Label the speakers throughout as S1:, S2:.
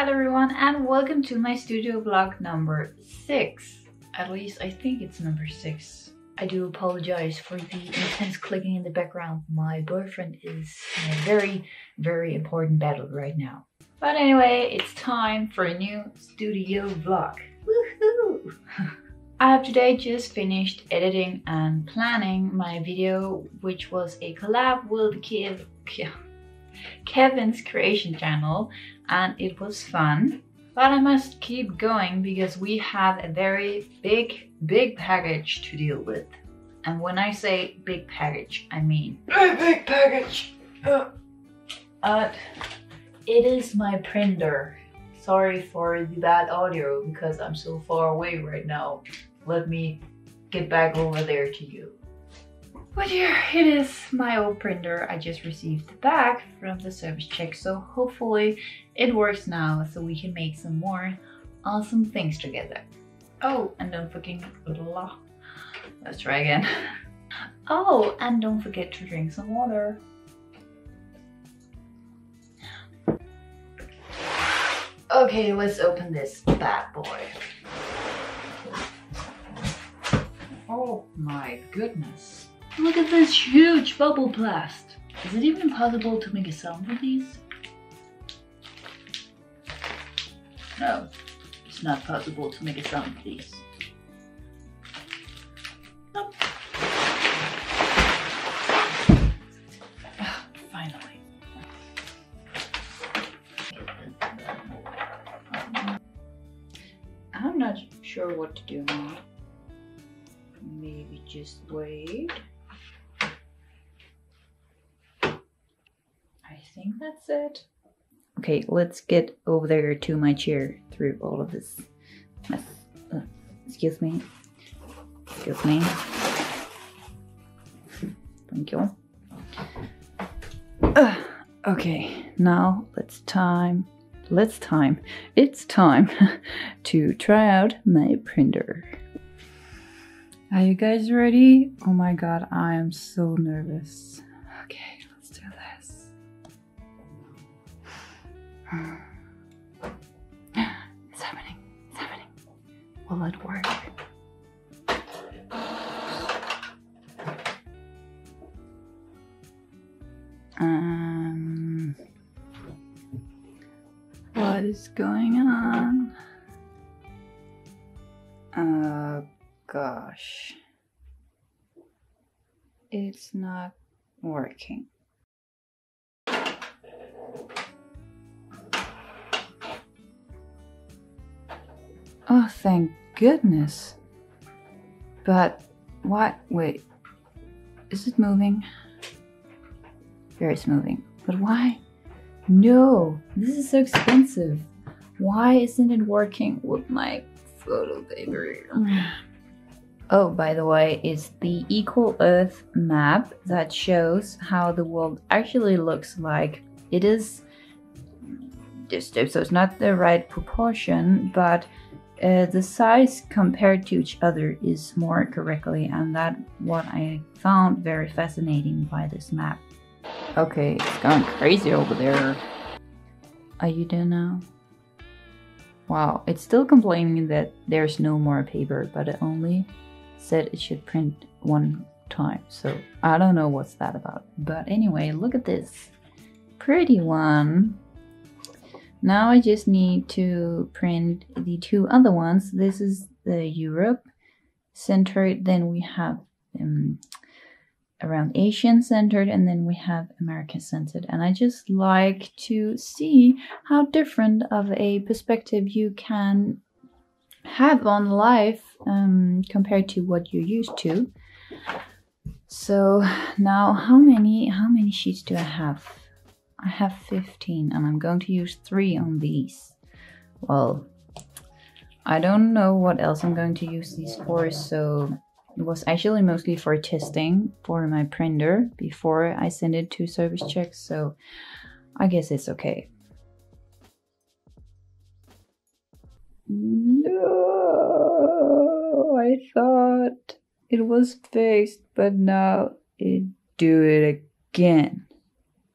S1: Hello everyone and welcome to my studio vlog number 6. At least I think it's number 6. I do apologize for the intense clicking in the background. My boyfriend is in a very, very important battle right now. But anyway, it's time for a new studio vlog. Woohoo! I have today just finished editing and planning my video, which was a collab with Kev Kevin's creation channel and it was fun. But I must keep going because we have a very big, big package to deal with. And when I say big package, I mean
S2: A big package. Uh,
S1: uh, it is my printer. Sorry for the bad audio because I'm so far away right now. Let me get back over there to you. But here it is, my old printer. I just received back from the service check, so hopefully it works now so we can make some more awesome things together. Oh, and don't forget, let's try again. Oh, and don't forget to drink some water. Okay, let's open this bad boy. Oh my goodness. Look at this huge bubble blast. Is it even possible to make a sound with these? No, it's not possible to make a sound with these. Ah, Finally. I'm not sure what to do now. Maybe just wait. I think that's it. Okay, let's get over there to my chair through all of this mess. Uh, excuse me. Excuse me. Thank you. Uh, okay, now let's time. Let's time. It's time to try out my printer. Are you guys ready? Oh my god, I am so nervous. Okay, It's happening. It's happening. Will it work? Um, what is going on? Oh gosh. It's not working. Oh, thank goodness. But why? Wait. Is it moving? Here it's moving. But why? No, this is so expensive. Why isn't it working with my photo paper? Oh, by the way, it's the Equal Earth map that shows how the world actually looks like. It is just so it's not the right proportion, but uh, the size compared to each other is more correctly, and that what I found very fascinating by this map. Okay, it's going crazy over there. Are you done now? Wow, it's still complaining that there's no more paper, but it only said it should print one time. So I don't know what's that about. But anyway, look at this pretty one. Now I just need to print the two other ones. This is the Europe centered. Then we have um, around Asian centered and then we have American centered. And I just like to see how different of a perspective you can have on life um, compared to what you're used to. So now how many how many sheets do I have? I have 15 and I'm going to use 3 on these. Well, I don't know what else I'm going to use these for, so it was actually mostly for testing for my printer before I send it to service checks, so I guess it's okay. No, I thought it was fixed, but now it do it again.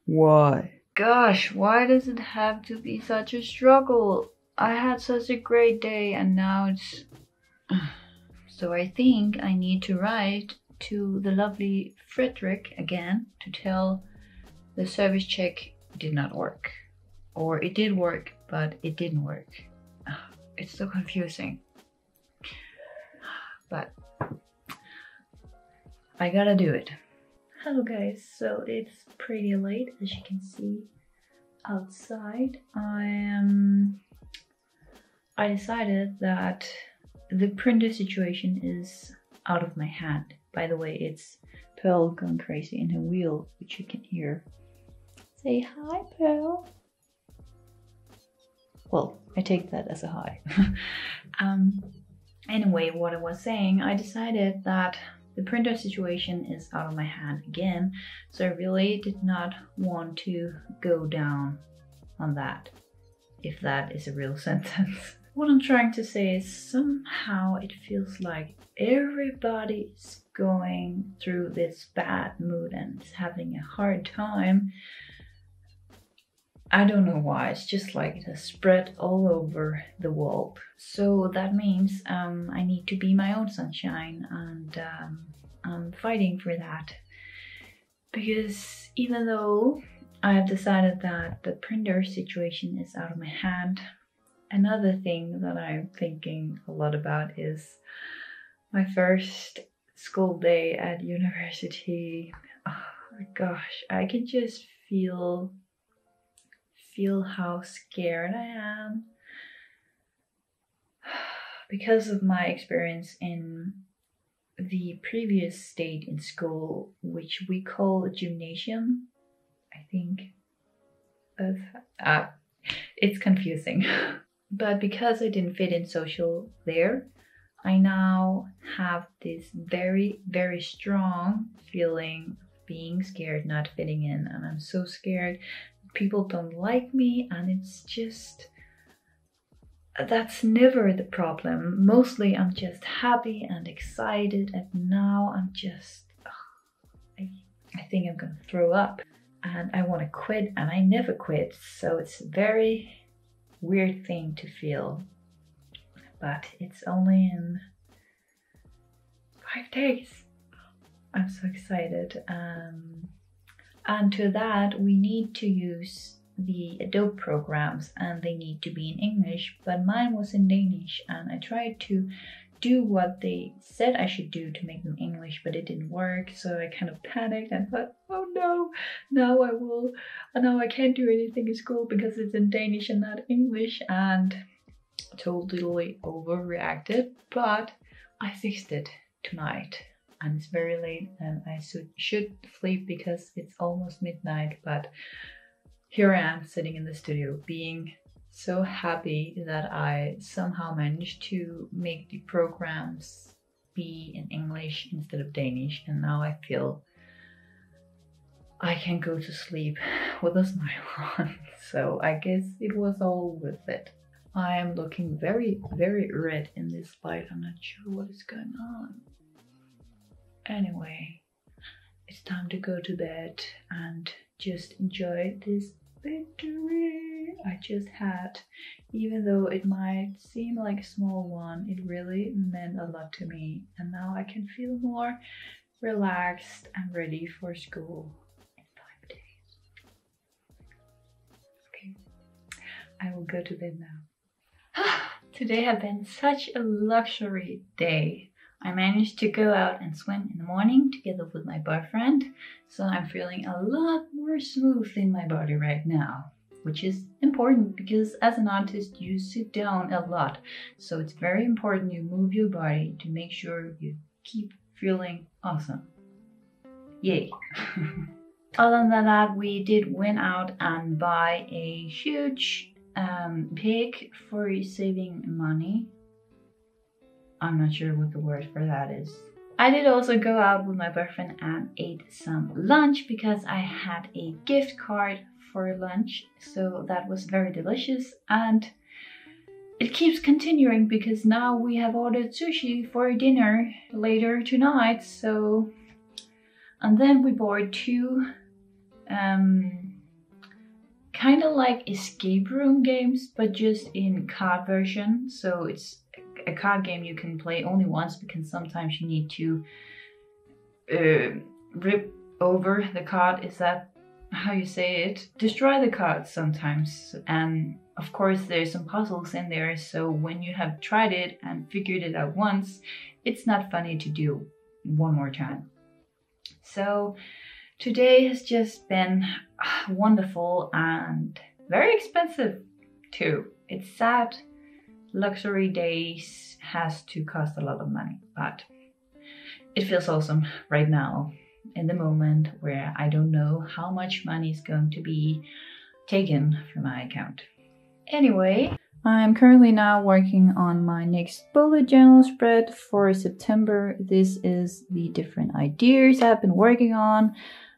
S1: Why? Gosh, why does it have to be such a struggle? I had such a great day and now it's. So I think I need to write to the lovely Frederick again to tell the service check did not work. Or it did work, but it didn't work. It's so confusing. But I gotta do it. Hello guys, so it's pretty late as you can see outside. I am I decided that the printer situation is out of my hand. By the way, it's Pearl going crazy in her wheel, which you can hear. Say hi, Pearl. Well, I take that as a hi. um, anyway, what I was saying, I decided that the printer situation is out of my hand again, so I really did not want to go down on that, if that is a real sentence. what I'm trying to say is somehow it feels like everybody is going through this bad mood and is having a hard time. I don't know why, it's just like it has spread all over the world. So that means um, I need to be my own sunshine and um, I'm fighting for that. Because even though I have decided that the printer situation is out of my hand, another thing that I'm thinking a lot about is my first school day at university. Oh my gosh, I can just feel feel how scared I am because of my experience in the previous state in school, which we call gymnasium. I think of uh, it's confusing. but because I didn't fit in social there, I now have this very, very strong feeling of being scared, not fitting in, and I'm so scared. People don't like me, and it's just that's never the problem. Mostly I'm just happy and excited, and now I'm just, oh, I, I think I'm gonna throw up and I wanna quit, and I never quit. So it's a very weird thing to feel, but it's only in five days. I'm so excited. Um, and to that, we need to use the Adobe programs and they need to be in English, but mine was in Danish and I tried to do what they said I should do to make them English, but it didn't work. So I kind of panicked and thought, oh no, now I will, now I can't do anything in school because it's in Danish and not English. And totally overreacted, but I fixed it tonight and it's very late and I should, should sleep because it's almost midnight, but here I am sitting in the studio being so happy that I somehow managed to make the programs be in English instead of Danish and now I feel I can go to sleep with a smile on. So I guess it was all worth it. I am looking very, very red in this light. I'm not sure what is going on. Anyway, it's time to go to bed and just enjoy this victory I just had. Even though it might seem like a small one, it really meant a lot to me. And now I can feel more relaxed and ready for school in five days. Okay, I will go to bed now. Today has been such a luxury day. I managed to go out and swim in the morning together with my boyfriend, so I'm feeling a lot more smooth in my body right now, which is important because as an artist you sit down a lot, so it's very important you move your body to make sure you keep feeling awesome. Yay! Other than that, we did went out and buy a huge um, pig for saving money I'm not sure what the word for that is. I did also go out with my boyfriend and ate some lunch because I had a gift card for lunch, so that was very delicious and it keeps continuing because now we have ordered sushi for dinner later tonight, so and then we bought two um kind of like escape room games, but just in card version. So it's a card game you can play only once because sometimes you need to uh, rip over the card. Is that how you say it? Destroy the card sometimes. And of course, there's some puzzles in there. So when you have tried it and figured it out once, it's not funny to do one more time. So today has just been wonderful and very expensive too. It's sad. Luxury days has to cost a lot of money, but it feels awesome right now in the moment where I don't know how much money is going to be taken from my account. Anyway, I'm currently now working on my next bullet journal spread for September. This is the different ideas I've been working on.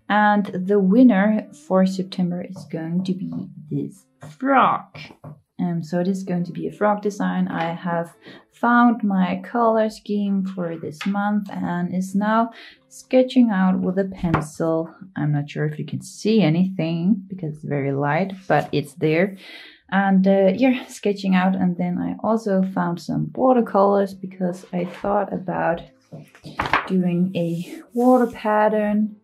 S1: And the winner for September is going to be this frog. Um, so it is going to be a frog design. I have found my color scheme for this month and is now sketching out with a pencil. I'm not sure if you can see anything because it's very light, but it's there. And uh, yeah, sketching out. And then I also found some watercolors because I thought about doing a water pattern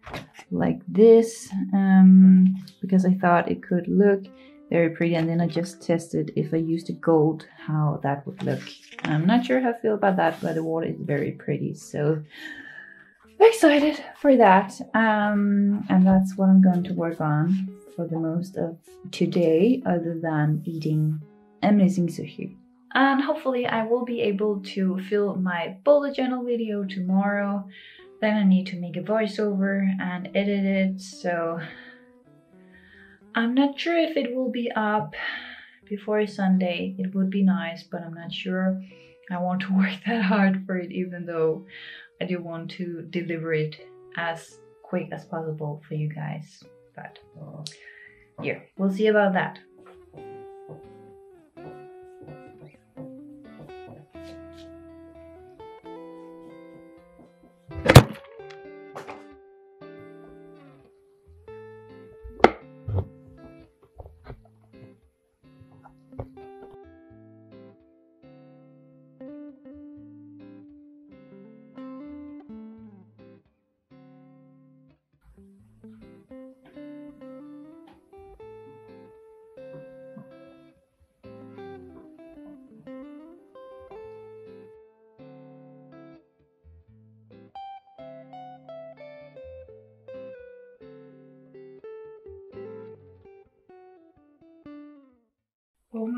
S1: like this um, because I thought it could look very pretty and then I just tested if I used a gold how that would look. I'm not sure how I feel about that but the water is very pretty so excited for that um, and that's what I'm going to work on for the most of today other than eating amazing sushi and hopefully I will be able to film my bullet journal video tomorrow. Then I need to make a voiceover and edit it, so I'm not sure if it will be up before Sunday. It would be nice, but I'm not sure. I want to work that hard for it, even though I do want to deliver it as quick as possible for you guys. But oh. yeah, we'll see about that.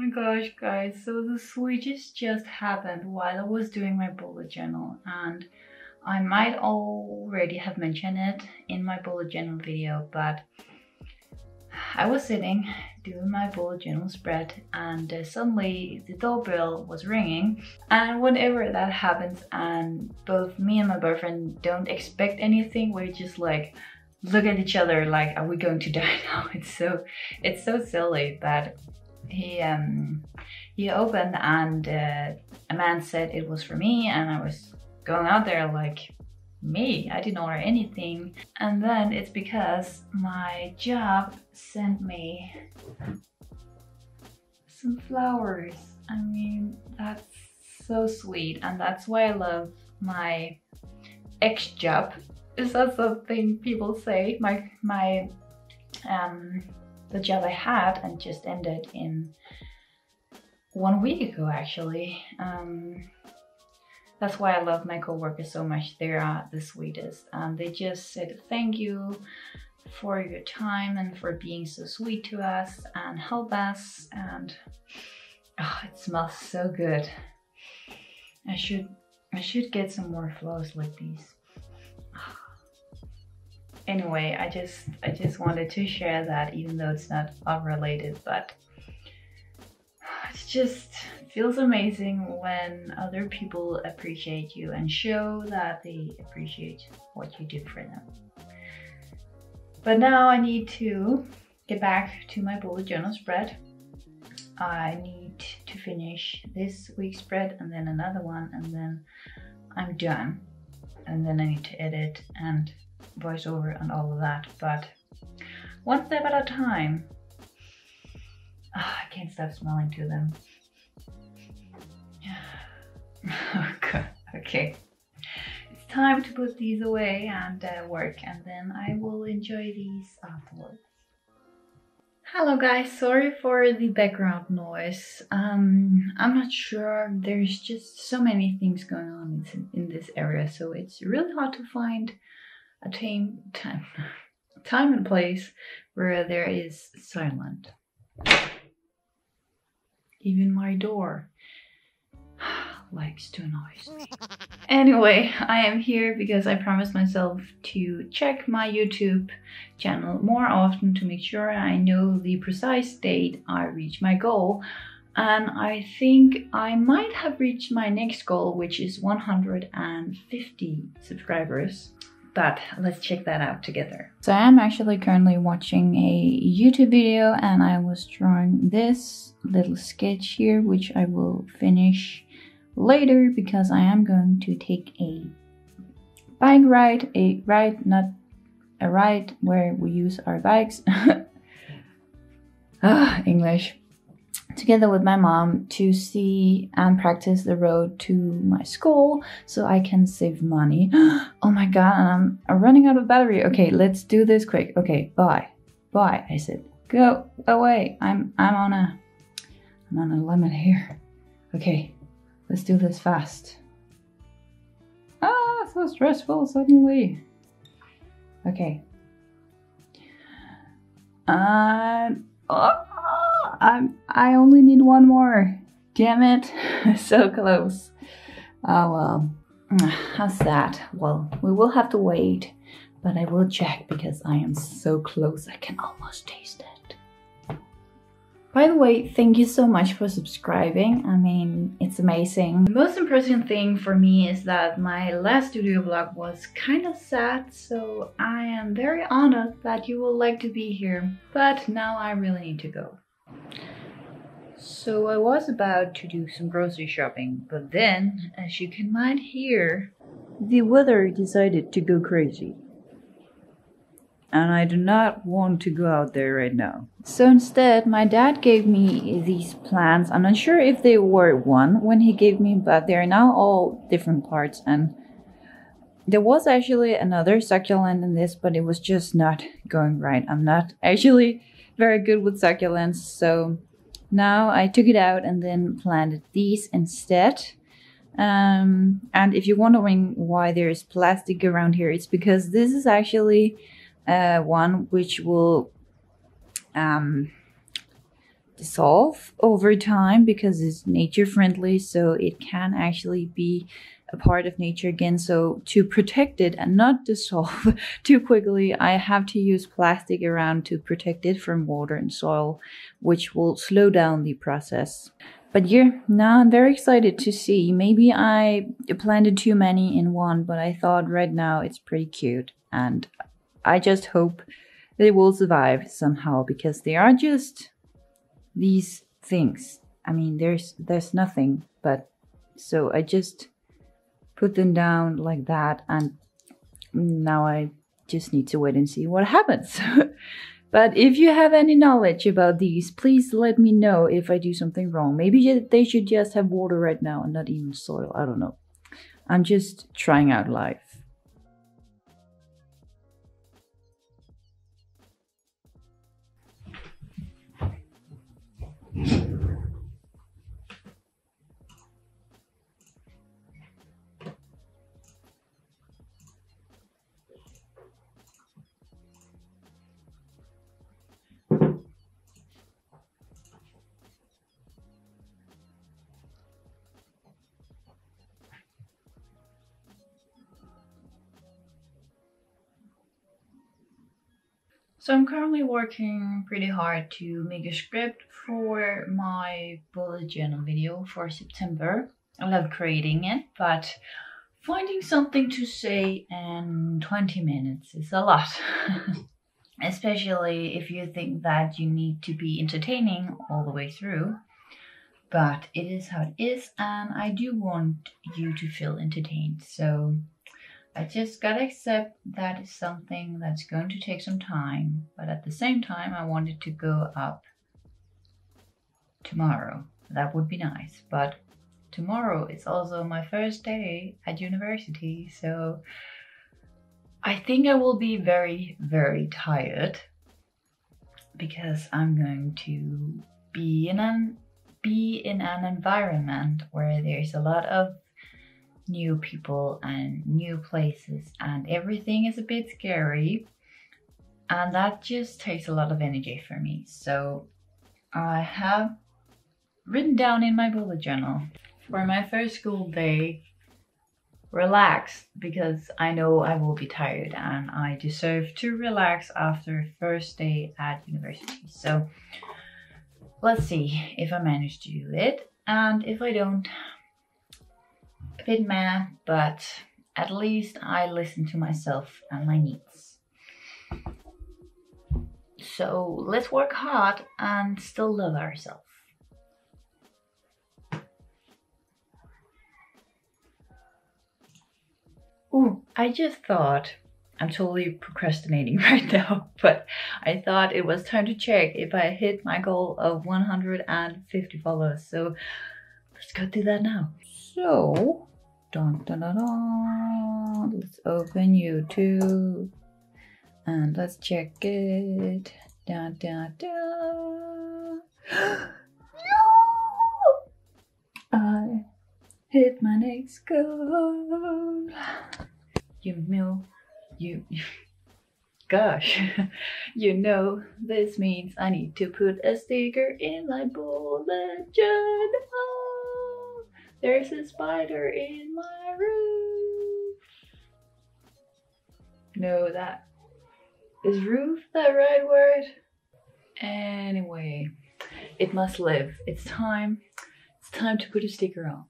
S1: My gosh, guys, so the switches just happened while I was doing my bullet journal and I might already have mentioned it in my bullet journal video, but I was sitting doing my bullet journal spread and uh, suddenly the doorbell was ringing and whenever that happens and both me and my boyfriend don't expect anything, we're just like look at each other like are we going to die now? It's so it's so silly but he um he opened and uh, a man said it was for me and I was going out there like me. I didn't order anything. And then it's because my job sent me some flowers. I mean that's so sweet and that's why I love my ex job. Is that something people say. My my um the job I had and just ended in one week ago actually. Um, that's why I love my coworkers so much. They are the sweetest. And they just said thank you for your time and for being so sweet to us and help us. And oh, it smells so good. I should I should get some more flowers like these anyway, I just I just wanted to share that even though it's not unrelated, but it just feels amazing when other people appreciate you and show that they appreciate what you do for them. But now I need to get back to my bullet journal spread. I need to finish this week's spread and then another one and then I'm done. And then I need to edit and voiceover and all of that, but one step at a time. Ah, I can't stop smelling to them. okay. okay. It's time to put these away and uh, work, and then I will enjoy these afterwards. Hello guys, sorry for the background noise. Um, I'm not sure, there's just so many things going on in this area, so it's really hard to find a time, time, time and place where there is silent. Even my door likes to noise me. Anyway, I am here because I promised myself to check my YouTube channel more often to make sure I know the precise date I reach my goal. And I think I might have reached my next goal, which is 150 subscribers. But let's check that out together. So I am actually currently watching a YouTube video and I was drawing this little sketch here, which I will finish later because I am going to take a bike ride, a ride, not a ride where we use our bikes. ah, English. Together with my mom to see and practice the road to my school so I can save money. oh my god, I'm, running out of battery. Okay, let's do this quick. Okay, bye. Bye, I said. Go away. I'm I'm on a I'm on a limit here. Okay, Let's do this fast. Ah, so stressful suddenly. Okay. And oh, I'm, I only need one more. Damn it. so close. Oh well. How's that? Well, we will have to wait, but I will check because I am so close I can almost taste it. By the way, thank you so much for subscribing. I mean, it's amazing. The most impressive thing for me is that my last studio vlog was kind of sad, so I am very honored that you will like to be here. But now I really need to go. So I was about to do some grocery shopping, but then, as you can might hear, the weather decided to go crazy and I do not want to go out there right now. So instead, my dad gave me these plants. I'm not sure if they were one when he gave me, but they're now all different parts. And there was actually another succulent in this, but it was just not going right. I'm not actually very good with succulents, so now I took it out and then planted these instead. Um, and if you're wondering why there's plastic around here, it's because this is actually uh, one which will um, dissolve over time because it's nature friendly so it can actually be a part of nature again. So to protect it and not dissolve too quickly i have to use plastic around to protect it from water and soil which will slow down the process. But yeah now i'm very excited to see. Maybe i planted too many in one but i thought right now it's pretty cute. And I just hope they will survive somehow because they are just these things. I mean, there's there's nothing, but so I just put them down like that, and now I just need to wait and see what happens. but if you have any knowledge about these, please let me know if I do something wrong. Maybe they should just have water right now and not even soil. I don't know. I'm just trying out life. So I'm currently working pretty hard to make a script for my bullet journal video for September. I love creating it, but finding something to say in 20 minutes is a lot. Especially if you think that you need to be entertaining all the way through. But it is how it is, and I do want you to feel entertained. So I just gotta accept that is something that's going to take some time, but at the same time, I wanted to go up tomorrow. That would be nice. But tomorrow is also my first day at university, so I think I will be very, very tired because I'm going to be in an be in an environment where there's a lot of new people and new places and everything is a bit scary. And that just takes a lot of energy for me. So i have written down in my bullet journal for my first school day relax because i know i will be tired and i deserve to relax after first day at university. So let's see if i manage to do it. And if i don't a bit mad, but at least I listen to myself and my needs. So let's work hard and still love ourselves. Ooh, I just thought I'm totally procrastinating right now, but I thought it was time to check if I hit my goal of 150 followers. So let's go do that now. So, dun, dun, dun, dun. let's open YouTube and let's check it. Da. I hit my next goal. You know, you, gosh, you know, this means I need to put a sticker in my bullet journal. There's a spider in my roof. No, that is roof the right word? Anyway, it must live. It's time. It's time to put a sticker on.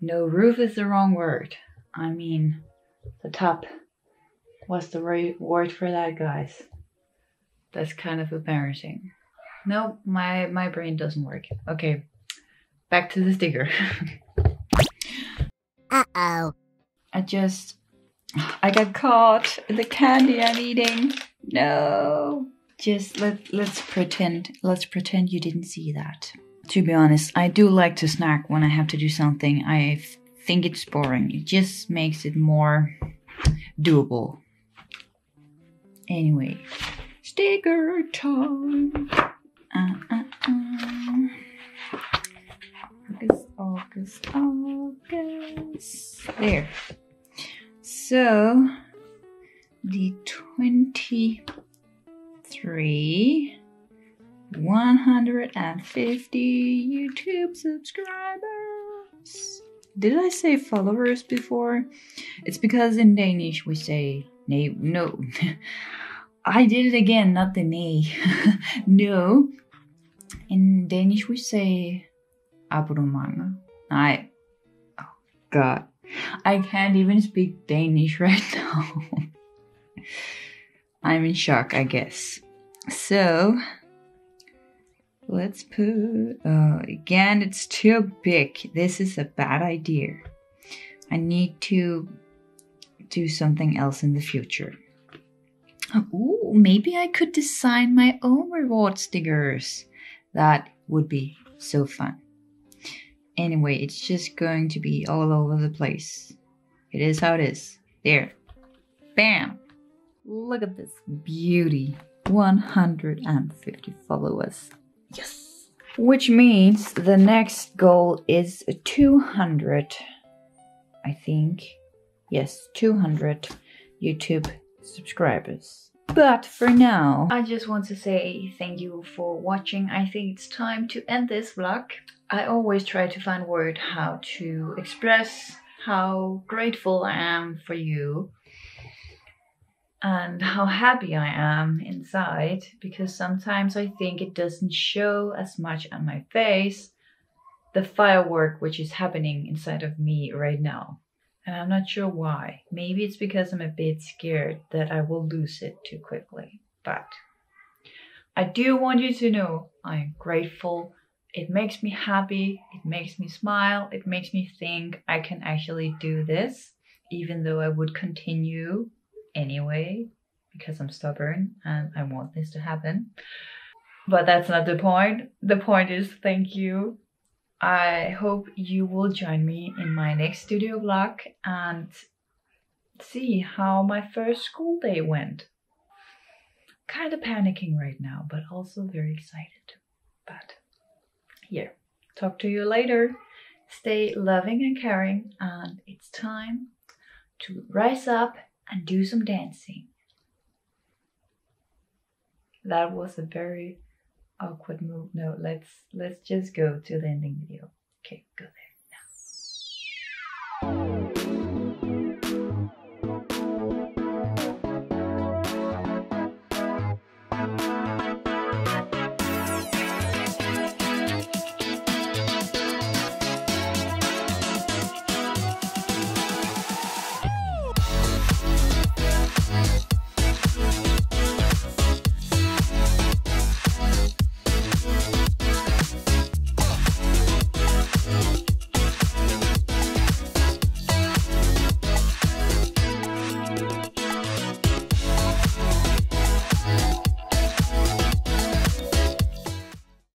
S1: No, roof is the wrong word. I mean, the top. What's the right word for that, guys? That's kind of embarrassing. No, my my brain doesn't work. Okay, back to the sticker.
S3: Uh-oh.
S1: I just I got caught in the candy I'm eating. No. Just let let's pretend let's pretend you didn't see that. To be honest, I do like to snack when I have to do something. I think it's boring. It just makes it more doable. Anyway, sticker time. Uh, uh, uh. August, August, August. There. So, the 23, 150 YouTube subscribers. Did I say followers before? It's because in Danish we say nay, no. I did it again, not the nay. no. In Danish we say abonnementer. Nej. Oh god. I can't even speak Danish right now. I'm in shock, I guess. So, let's put. Uh, again, it's too big. This is a bad idea. I need to do something else in the future. Ooh, maybe I could design my own reward stickers. That would be so fun. Anyway, it's just going to be all over the place. It is how it is. There. Bam! Look at this beauty. 150 followers. Yes! Which means the next goal is 200. I think. Yes, 200 YouTube subscribers. But for now, I just want to say thank you for watching. I think it's time to end this vlog. I always try to find word how to express how grateful I am for you and how happy I am inside because sometimes I think it doesn't show as much on my face the firework which is happening inside of me right now. And I'm not sure why. Maybe it's because I'm a bit scared that I will lose it too quickly. But I do want you to know I'm grateful it makes me happy, it makes me smile, it makes me think I can actually do this, even though I would continue anyway, because I'm stubborn and I want this to happen. but that's not the point. The point is thank you. I hope you will join me in my next studio vlog and see how my first school day went. Kind of panicking right now, but also very excited. But here, talk to you later. Stay loving and caring, and it's time to rise up and do some dancing. That was a very awkward move. No, let's let's just go to the ending video.